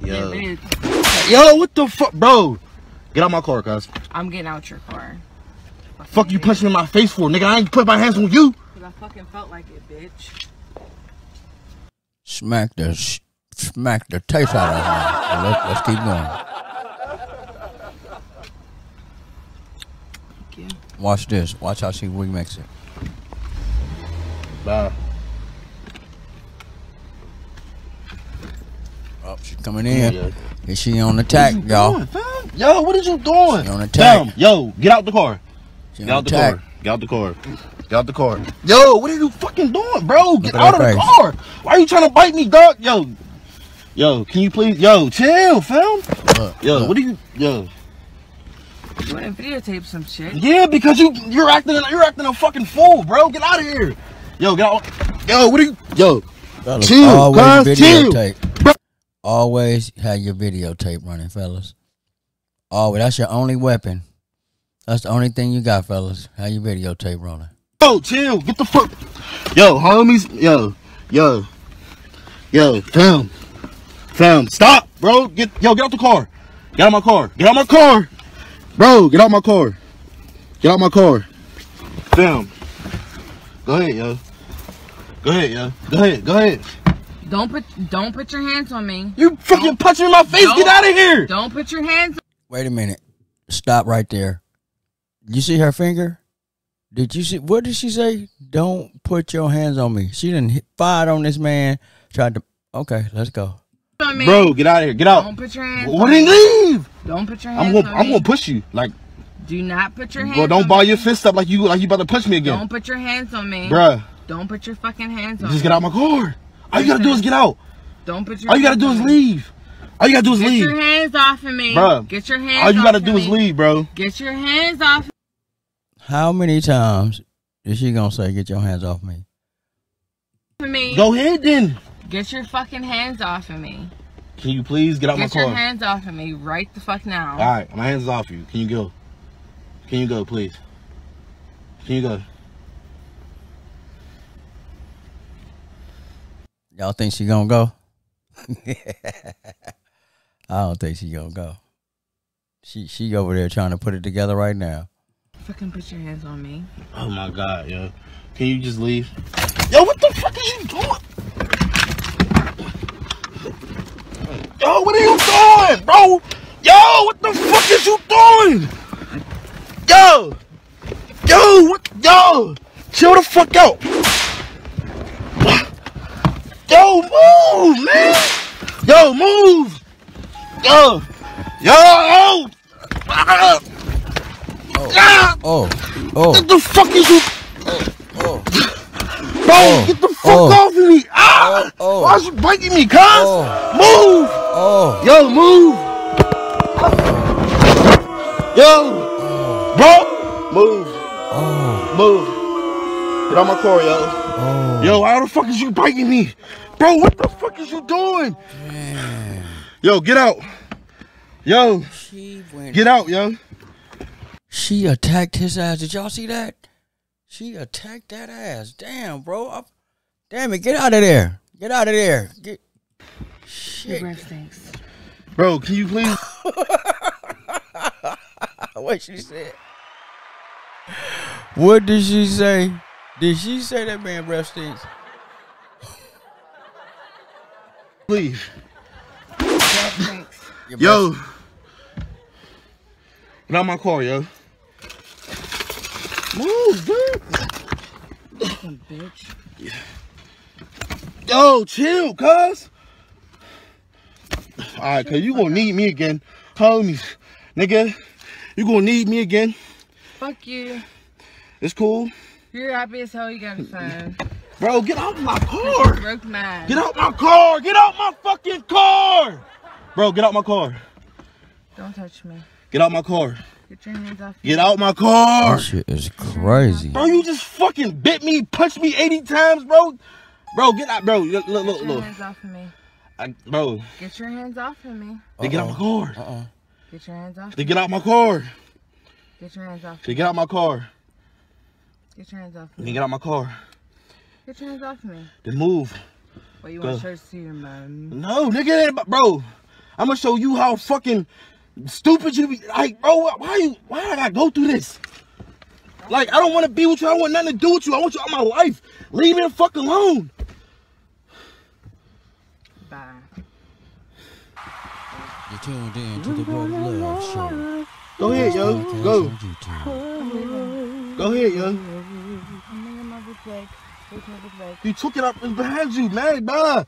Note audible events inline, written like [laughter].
Yo. It is. Yo, what the fuck, bro? Get out my car, cuz. I'm getting out your car. Fuck you punching in my face for, nigga. I ain't put my hands on you. Cause I fucking felt like it, bitch. Smack the sh- smack the taste out of him. Let's, let's keep going. Watch this. Watch how she remix it. Bye. She's coming in. Yeah. Is she on attack, y'all? Doing, fam? Yo, what is you doing? She on attack. Fam, yo, get out the car. She Get out the attack. car. Get out the car. Get out the car. Yo, what are you fucking doing, bro? Get out of her the face. car. Why are you trying to bite me, dog? Yo. Yo, can you please? Yo, chill, fam. Look, Yo, look. what are you? Yo. You wanna videotape some shit? Yeah, because you you're acting you're acting a fucking fool, bro. Get out of here. Yo, get out. Yo, what are you? Yo, Fellas, Chill, always cuz, chill. videotape. Always have your videotape running, fellas. Always. That's your only weapon. That's the only thing you got, fellas. Have your videotape running. yo, chill. Get the fuck. Yo, homies. Yo, yo, yo, fam, fam. Stop, bro. Get yo, get out the car. Get out my car. Get out my car, bro. Get out my car. Get out my car. Fam. Go ahead, yo. Go ahead, yo. Go ahead. Go ahead. Don't put don't put your hands on me. You fucking punching in my face. Get out of here. Don't put your hands Wait a minute. Stop right there. You see her finger? Did you see? What did she say? Don't put your hands on me. She didn't hit, fired on this man. Tried to. Okay, let's go. on me. Bro, get out of here. Get out. Don't put your hands What on did me. he leave? Don't put your hands I'm gonna on I'm me. gonna push you. Like, Do not put your hands well, don't ball me. your fist up like you like you about to punch me again, Don't put your hands on me. bruh. Don't put your fucking hands on Just me. get out my car. All you gotta do is get out. Don't put your All you gotta hands do on is me. leave. All you gotta do is Get leave, your hands off of me. Bruh. Get your hands All you gotta off do of is me. leave, bro. Get your hands off How many times is she gonna say, "Get your hands off me"? of me. Go ahead then. Get your fucking hands off of me. Can you please get out Get my car? Get your hands off of me right the fuck now. All right, my hands is off you. Can you go? Can you go, please? Can you go? Y'all think she gonna go? [laughs] I don't think she gonna go. She she over there trying to put it together right now. Fucking put your hands on me. Oh my god, yo. Can you just leave? Yo, what the fuck is you doing? Yo, what are you doing, bro? Yo, what the fuck is you doing? Yo, yo, what? Yo, chill the fuck out. Yo, move, man. Yo, move. Yo, yo, oh. Oh, oh, What the fuck is you? oh, Bro, Oh. get the fuck Oh. off of me! Ah! Oh. Oh. Why is you biting me, cuz? Oh. Move! oh, Yo, move! Yo! Bro! Move! oh, Move! Get out my car, yo. oh. Yo, why the fuck is you biting me? Bro, what the fuck is you doing? Yo, get out. Yo, She went. get out, yo. She attacked his ass. Did y'all see that? She attacked that ass. Damn, bro. I- damn it. Get out of there. Get out of there. Get. Shit. breath. Bro, can you please? [laughs] what she said? What did she say? Did she say that man breath stinks? Leave. Breath stinks. Your Yo. Get out my car, yo. Move, dude. Fucking bitch. Yo, chill, cuz. Alright, cuz you gonna need me again. Homies. Nigga, you gonna need me again. Fuck you. It's cool. You're happy as hell you got a phone. Bro, get out my car. Broke mad. Get out my car. Get out my fucking car. Bro, get out my car. Don't touch me. Get out my car. Get your hands off me. Get out my car. That shit is crazy. Bro, you just fucking bit me, punched me 80 times, bro. Bro, get out, bro. Look, look, look. Get your look. hands off of me. I, bro, Get your hands off of me. they get out my car. Uh-uh. Get your hands off. They get out my car. Get your hands off. They get out my car. Get your hands off They me. get out my car. Get your hands off me. Then move. What you want Go. to show to your mom? No, nigga, it ain't bro. I'm gonna show you how fucking stupid you be. Like, bro, why you? Why I gotta go through this? Like, I don't want to be with you. I want nothing to do with you. I want you out my life. Leave me the fuck alone. Bye. You tuned in to the Brother Love Show. Go ahead, yo. Podcast Go. Go ahead, yo. You took it up behind you, man. Bye.